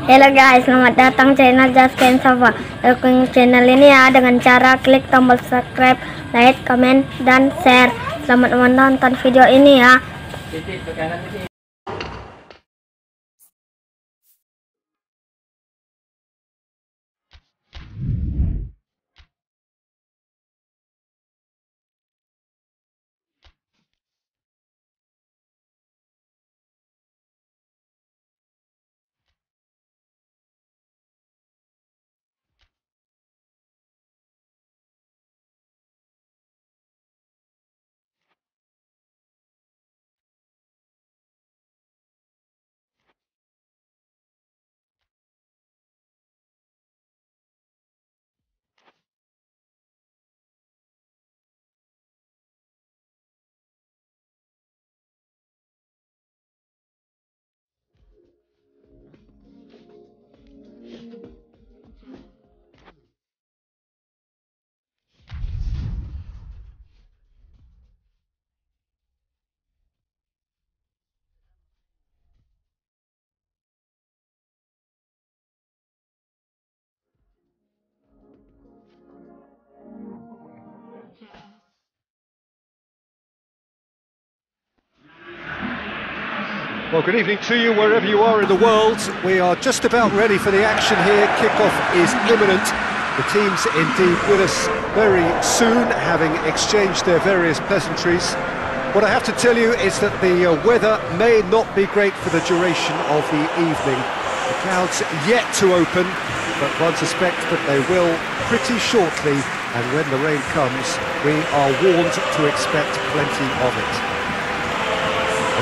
Halo guys, selamat datang channel Just Ken Sava. Dukung channel ini ya dengan cara klik tombol subscribe, like, komen, dan share. Selamat menonton video ini ya. Well, good evening to you wherever you are in the world. We are just about ready for the action here. Kickoff is imminent. The teams indeed with us very soon, having exchanged their various pleasantries. What I have to tell you is that the uh, weather may not be great for the duration of the evening. The clouds yet to open, but one suspects that they will pretty shortly. And when the rain comes, we are warned to expect plenty of it.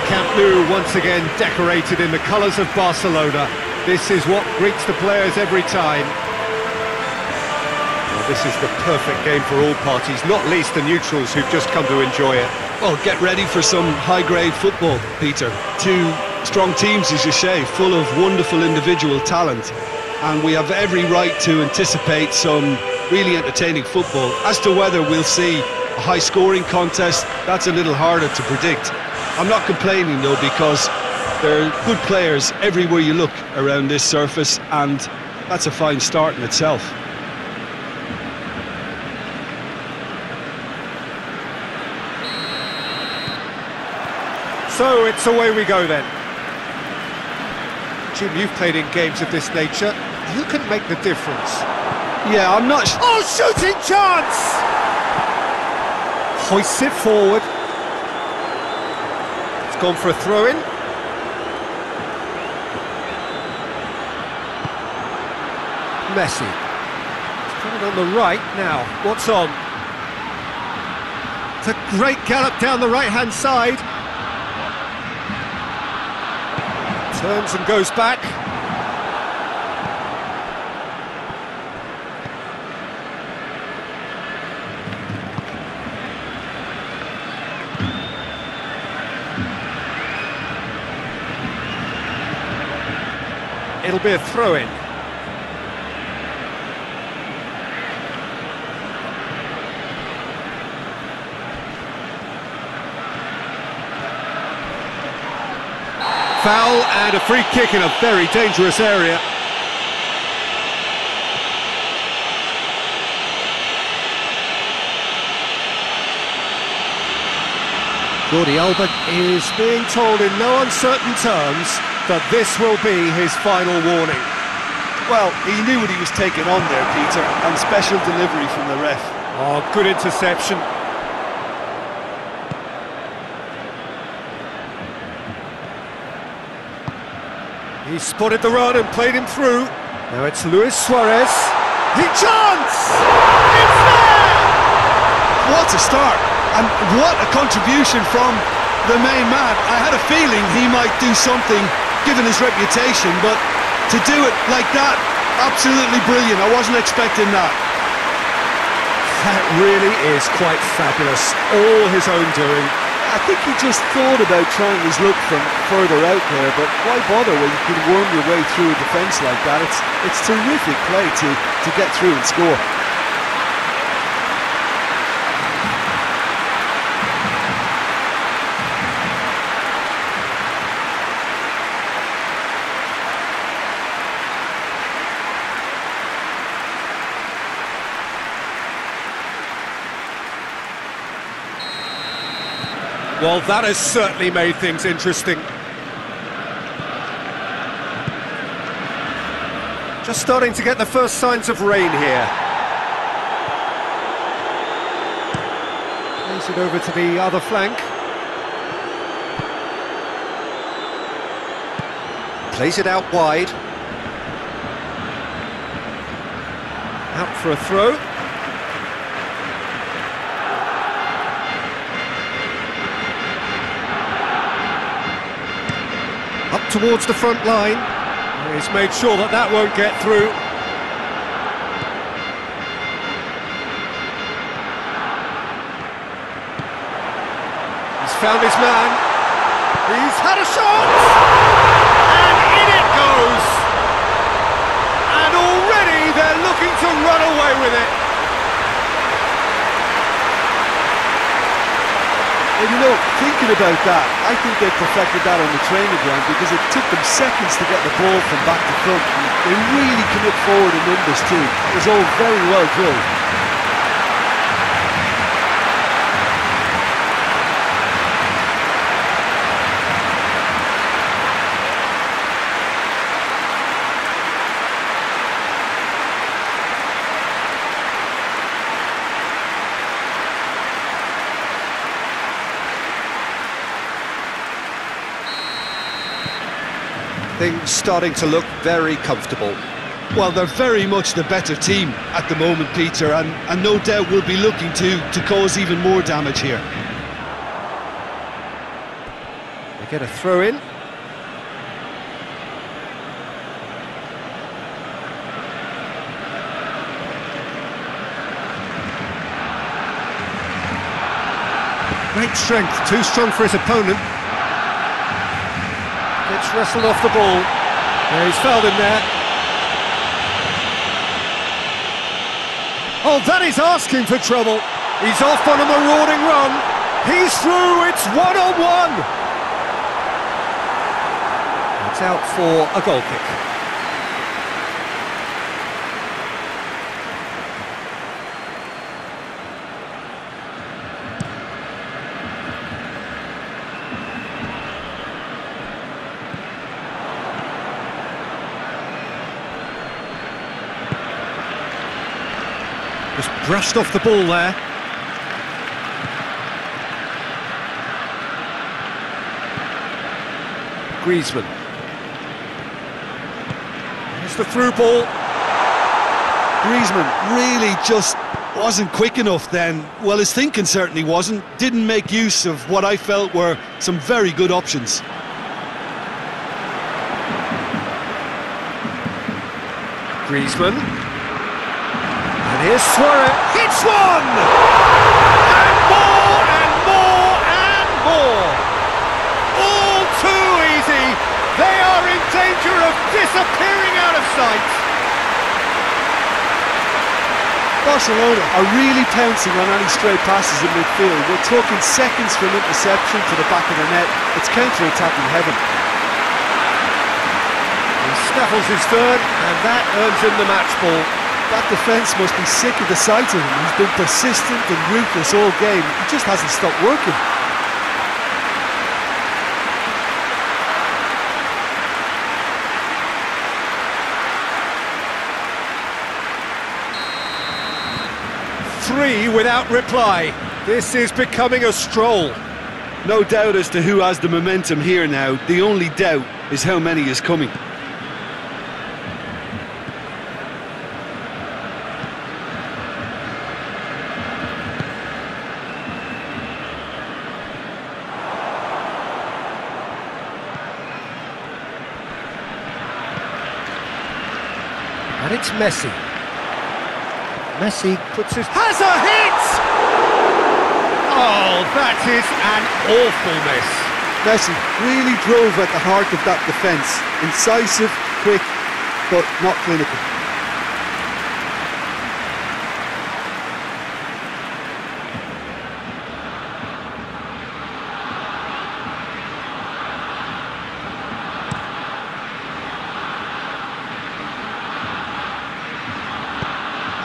Camp Nou once again decorated in the colours of Barcelona. This is what greets the players every time. Well, this is the perfect game for all parties, not least the neutrals who've just come to enjoy it. Well, get ready for some high-grade football, Peter. Two strong teams, as you say, full of wonderful individual talent. And we have every right to anticipate some really entertaining football. As to whether we'll see a high-scoring contest, that's a little harder to predict. I'm not complaining though because there are good players everywhere you look around this surface and that's a fine start in itself. So it's away we go then. Jim, you've played in games of this nature. Who can make the difference? Yeah, I'm not... Oh, shooting chance! Hoists it forward. Gone for a throw-in. Messi. It's coming on the right now. What's on? It's a great gallop down the right-hand side. Turns and goes back. It'll be a throw-in. Foul and a free kick in a very dangerous area. Jordi Alba is being told in no uncertain terms that this will be his final warning. Well, he knew what he was taking on there, Peter, and special delivery from the ref. Oh, good interception. He spotted the run and played him through. Now it's Luis Suarez. The chance! It's there! What a start, and what a contribution from the main man. I had a feeling he might do something, given his reputation, but to do it like that, absolutely brilliant. I wasn't expecting that. That really is quite fabulous. All his own doing. I think he just thought about trying his luck from further out there, but why bother when you can worm your way through a defence like that? It's it's terrific play to, to get through and score. Well, that has certainly made things interesting. Just starting to get the first signs of rain here. Plays it over to the other flank. Plays it out wide. Out for a throw. Towards the front line. He's made sure that that won't get through. He's found his man. He's had a shot! And in it goes! And already they're looking to run away with it. And you know, thinking about that, I think they perfected that on the training ground because it took them seconds to get the ball from back to front. They really commit forward in numbers too. It was all very well drilled. Things starting to look very comfortable. Well, they're very much the better team at the moment, Peter, and, and no doubt will be looking to, to cause even more damage here. They get a throw in. Great strength, too strong for his opponent. Gets wrestled off the ball. Yeah, he's fouled him there. Oh, that is asking for trouble. He's off on a marauding run. He's through, it's one-on-one. It's out for a goal kick. Brushed off the ball there. Griezmann. It's the through ball. Griezmann really just wasn't quick enough then. Well, his thinking certainly wasn't. Didn't make use of what I felt were some very good options. Griezmann. And here's Suarez. Hits one! And more and more and more. All too easy. They are in danger of disappearing out of sight. Barcelona are really pouncing on any stray passes in midfield. We're talking seconds from interception to the back of the net. It's counter-attacking heaven. He snaffles his third, and that earns him the match ball. That defence must be sick of the sight of him. He's been persistent and ruthless all game. He just hasn't stopped working. Three without reply. This is becoming a stroll. No doubt as to who has the momentum here now. The only doubt is how many is coming. Messi. Messi puts his... Has a hit! Oh, that is an awful miss. Messi really drove at the heart of that defence. Incisive, quick, but not clinical.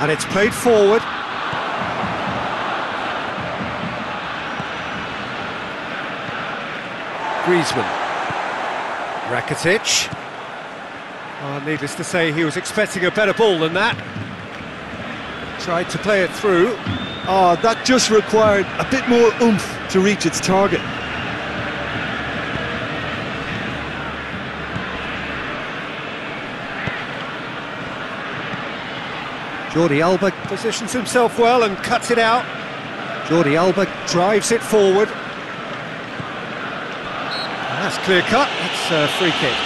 And it's played forward. Griezmann. Rakitic. Oh, needless to say, he was expecting a better ball than that. Tried to play it through. Oh, that just required a bit more oomph to reach its target. Jordi Alba positions himself well and cuts it out. Jordi Alba drives it forward. Ah, that's clear cut, it's a uh, free kick.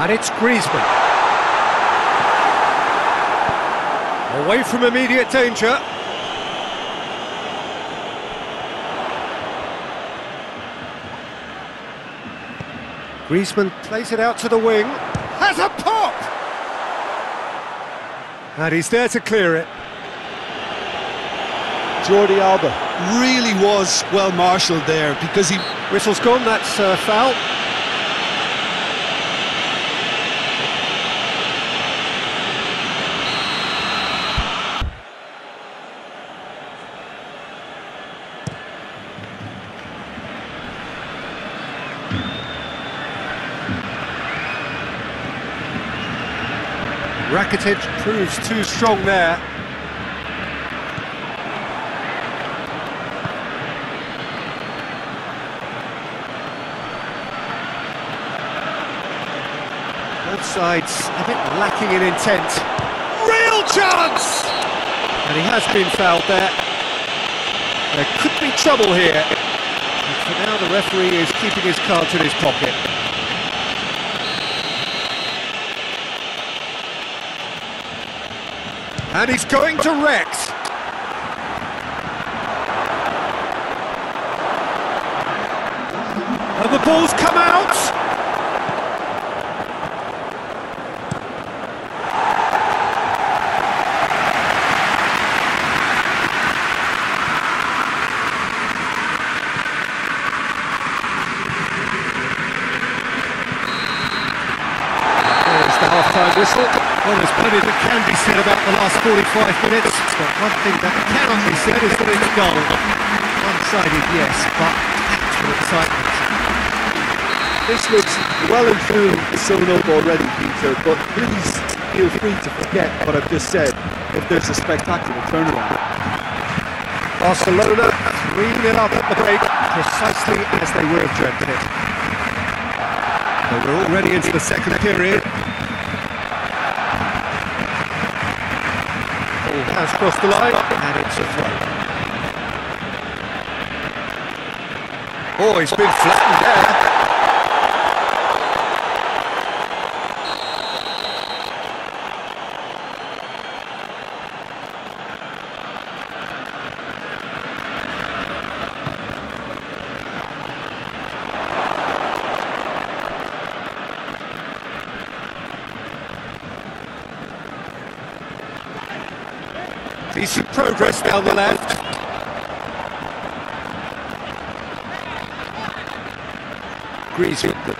And it's Griezmann. Away from immediate danger. Griezmann plays it out to the wing. Has a pop! And he's there to clear it. Jordi Alba really was well marshalled there because he Whistle's gone, that's a foul. Rakitic proves too strong there. Both sides a bit lacking in intent. Real chance! And he has been fouled there. There could be trouble here. For now the referee is keeping his cards in his pocket. And he's going to Rex. And the ball's come out. There's the half-time whistle. Well, there's plenty that can be said about the last 45 minutes, but one thing that cannot be said is that it's dull. One-sided, yes, but actual excitement. This looks well and truly sewn up already, Peter, but please feel free to forget what I've just said if there's a spectacular turnaround. Barcelona 3 0 up at the break, precisely as they would have dreamt it. So we're already into the second period. Ball has crossed the line, and it's a throw. Oh, he's been flattened there. Progress down the left. Griezmann.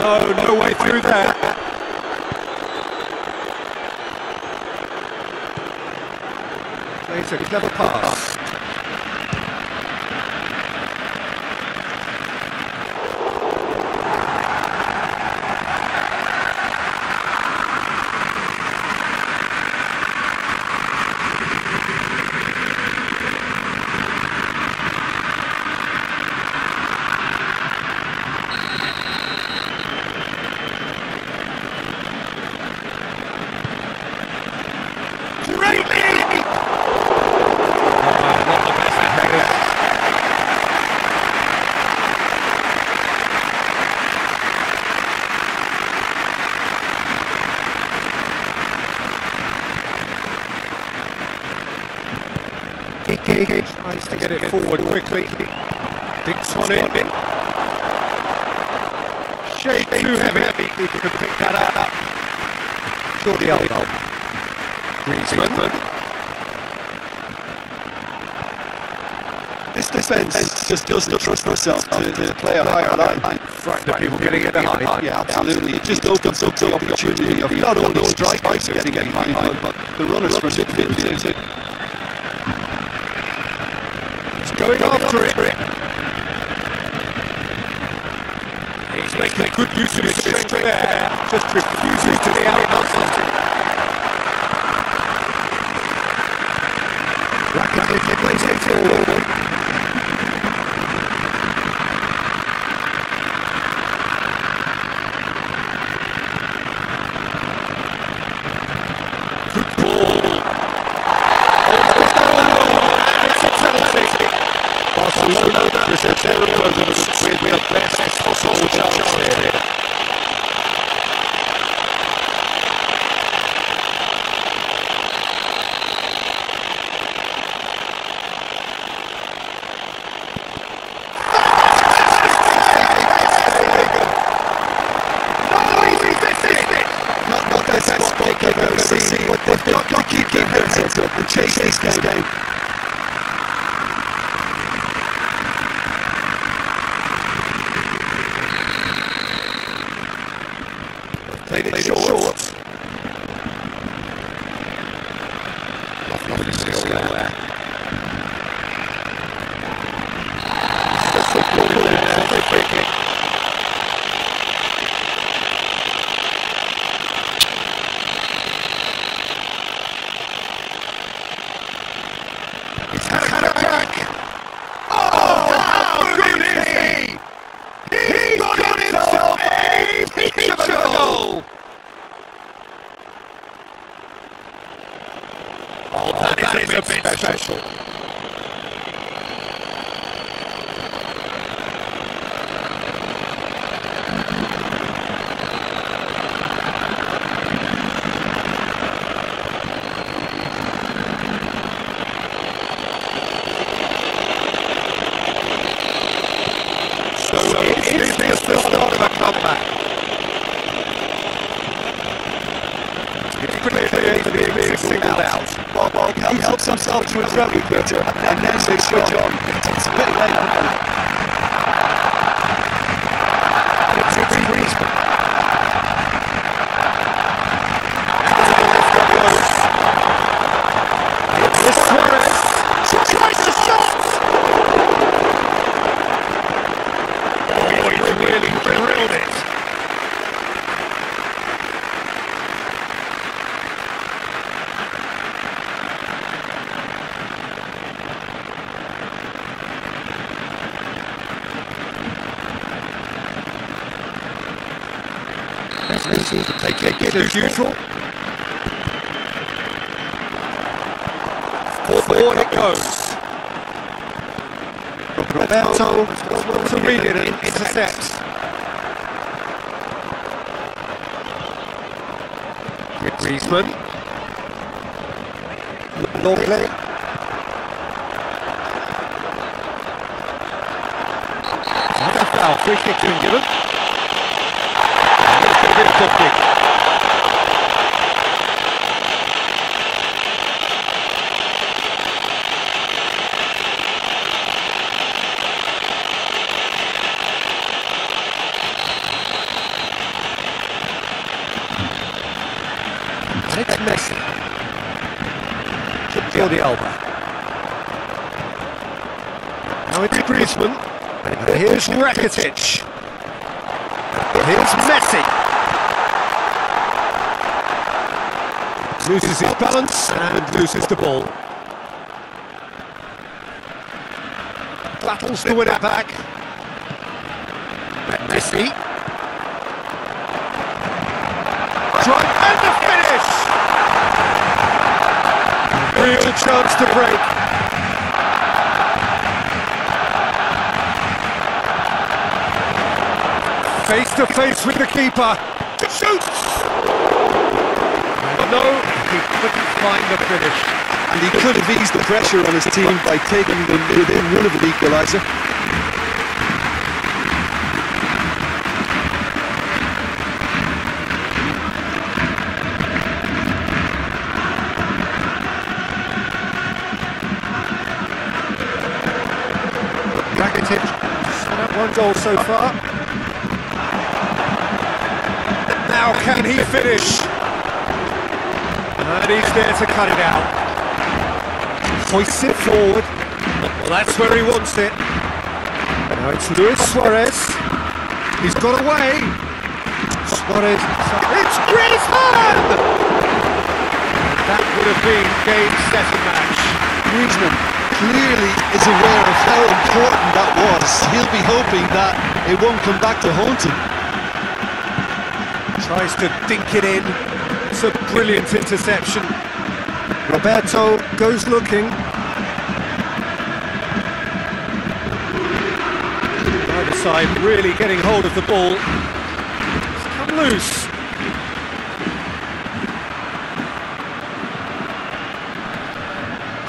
No, no way through there. Plays a clever pass. Great lead! Oh, not the best of headers. Kiki tries to get it forward quickly. Dinks one in. shade too heavy. Keeper could pick that up. Jordi Alba. Griezmann. This defence just doesn't trust themselves to, to play a higher line. Frightened of people getting in behind. Yeah, absolutely. It just opens up the opportunity of not only strikers getting in behind, but the runners from midfield too. He's going after it. He's making good use of his strength there. Just refuses to be outmuscled. Rakitic plays it forward. Good ball. It's a penalty. Barcelona present their opponents with the best possible chance here. Not, not the best spot they've ever seen, but they've got to keep up and chase this game it short. Lovely skill there. Just the ball there for a free kick. He's had a crack. Oh, how good is he? He's got himself a peach of a goal. Oh, that is a bit special. So it is the start of a comeback. It's clear to be being singled out. Helps himself to a throw-in, and then they switch on. It's a bit late now. It's a Griezmann. It's Suarez. Tries to shot. Oh, he really drilled it. Messi to take it, It as usual. Forward it goes. Roberto to read it and intercepts. Griezmann. Lenglet. Another foul. Free kick been given. And it's going to be a good kick. And it's Messi. To Jordi Alba. Now it's Griezmann. Here's Rakitic. Here's Messi. Loses his balance and loses the ball. Battles to win it back. Messi. Face to face with the keeper. Shoots! No, he couldn't find the finish. And he could have eased the pressure on his team by taking them within one of an equaliser. Rakitic, one goal so far. Now can he finish? And he's there to cut it out. Hoists it forward. Well, that's where he wants it. Now it's Luis Suarez. He's got away. Suarez. It's Griezmann! That would have been game, set and match. Griezmann clearly is aware of how important that was. He'll be hoping that it won't come back to haunt him. Tries to dink it in. It's a brilliant interception. Roberto goes looking. Either side really getting hold of the ball. It's come loose.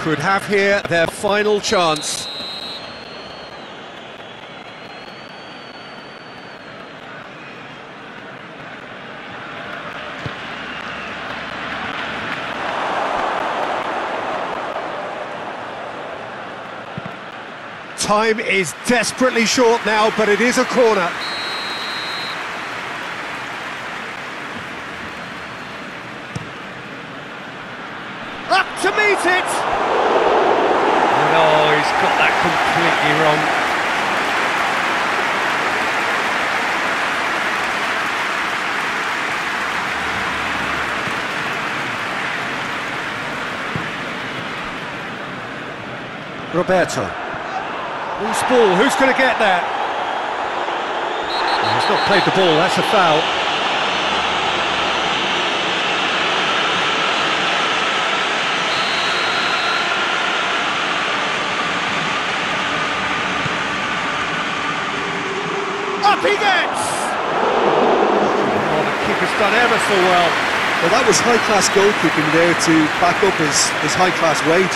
Could have here their final chance. Time is desperately short now, but it is a corner. Up to meet it! No, he's got that completely wrong. Roberto. Loose ball, who's going to get that? Oh, he's not played the ball, that's a foul. Up he gets! Oh, the keeper's done ever so well. Well, that was high-class goalkeeping there to back up his, his high-class wage.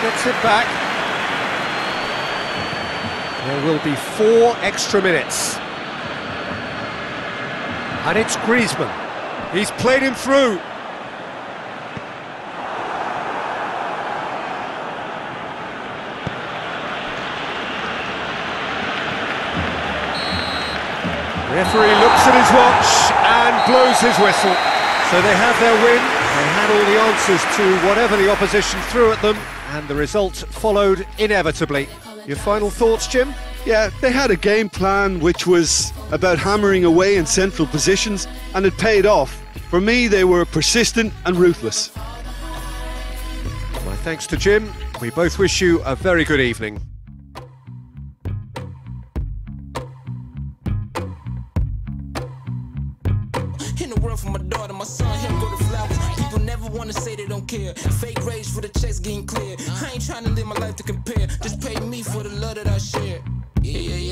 Gets it back. There will be four extra minutes. And it's Griezmann. He's played him through. Referee looks at his watch and blows his whistle. So they have their win. They had all the answers to whatever the opposition threw at them, and the result followed inevitably. Your final thoughts, Jim? Yeah, they had a game plan which was about hammering away in central positions, and it paid off. For me, they were persistent and ruthless. My thanks to Jim. We both wish you a very good evening. Wanna say they don't care. Fake rage for the checks getting clear. I ain't trying to live my life to compare. Just pay me for the love that I share. Yeah, yeah, yeah, yeah.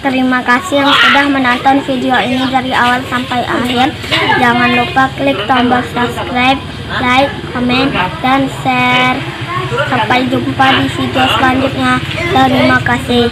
Terima kasih yang sudah menonton video ini dari awal sampai akhir. Jangan lupa klik tombol subscribe, like, komen, dan share. Sampai jumpa di video selanjutnya. Terima kasih.